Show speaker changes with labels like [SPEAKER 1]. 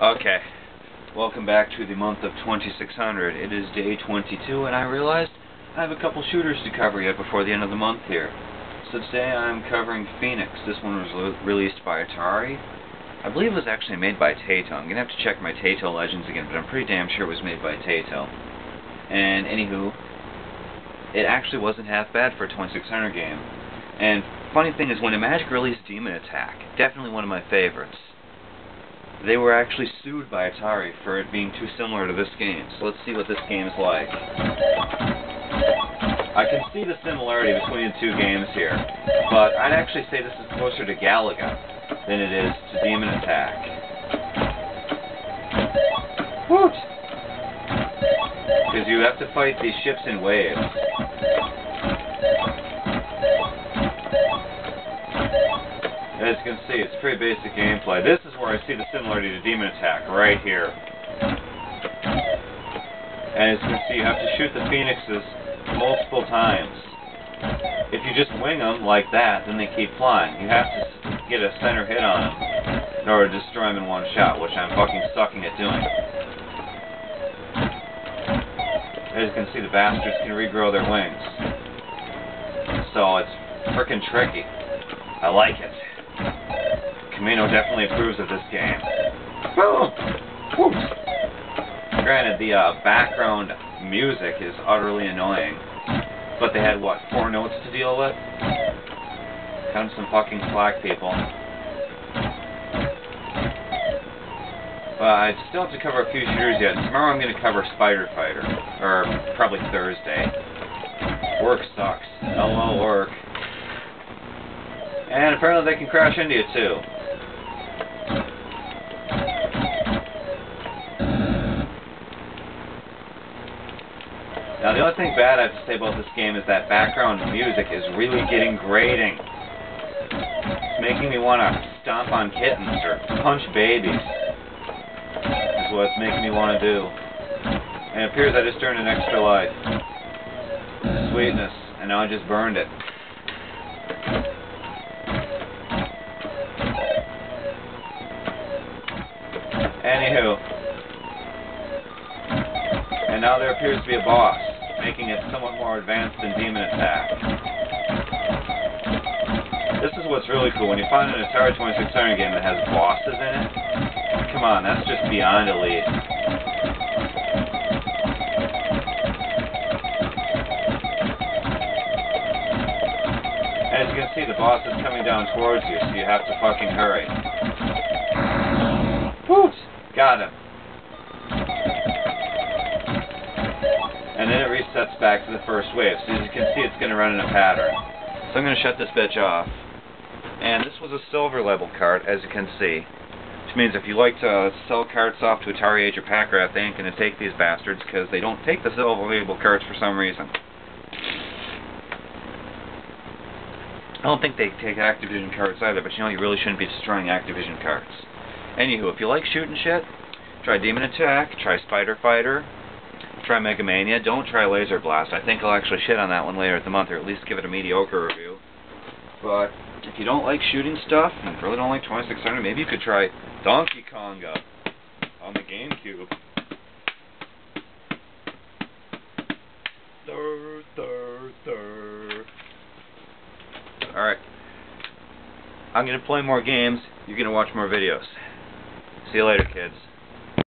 [SPEAKER 1] Okay, welcome back to the month of 2600. It is day 22 and I realized I have a couple shooters to cover yet before the end of the month here. So today I'm covering Phoenix. This one was released by Atari. I believe it was actually made by Taito. I'm going to have to check my Taito legends again, but I'm pretty damn sure it was made by Taito. And anywho, it actually wasn't half bad for a 2600 game. And funny thing is, when Imagic released Demon Attack, definitely one of my favorites they were actually sued by Atari for it being too similar to this game. So let's see what this game is like. I can see the similarity between the two games here, but I'd actually say this is closer to Galaga than it is to Demon Attack. Woot! Because you have to fight these ships in waves. As you can see, it's pretty basic gameplay. This is where I see the similarity to Demon Attack, right here. And as you can see, you have to shoot the phoenixes multiple times. If you just wing them like that, then they keep flying. You have to get a center hit on them in order to destroy them in one shot, which I'm fucking sucking at doing. As you can see, the bastards can regrow their wings. So it's frickin' tricky. I like it. Kamino definitely approves of this game. Granted, the uh, background music is utterly annoying, but they had, what, four notes to deal with? Of some fucking slack, people. But I still have to cover a few shooters yet. Tomorrow I'm going to cover Spider Fighter, or probably Thursday. Work sucks. Hello, work. And apparently they can crash into you too. Now the only thing bad I have to say about this game is that background music is really getting grating. It's making me want to stomp on kittens or punch babies. Is what it's making me want to do. And it appears I just earned an extra life. Sweetness. And now I just burned it. Anywho. And now there appears to be a boss, making it somewhat more advanced than Demon Attack. This is what's really cool. When you find an Atari 2600 game that has bosses in it, come on, that's just beyond elite. As you can see, the boss is coming down towards you, so you have to fucking hurry. Whoop! Got him. And then it resets back to the first wave. So as you can see, it's going to run in a pattern. So I'm going to shut this bitch off. And this was a silver level cart, as you can see. Which means if you like to sell carts off to Atari Age or Packrat, they ain't going to take these bastards because they don't take the silver label carts for some reason. I don't think they take Activision carts either, but you know you really shouldn't be destroying Activision carts. Anywho, if you like shooting shit, try Demon Attack, try Spider Fighter, try Megamania. Don't try Laser Blast. I think I'll actually shit on that one later in the month, or at least give it a mediocre review. But if you don't like shooting stuff, and really don't like 2600, maybe you could try Donkey Konga uh, on the GameCube. Alright. I'm going to play more games. You're going to watch more videos. See you later, kids.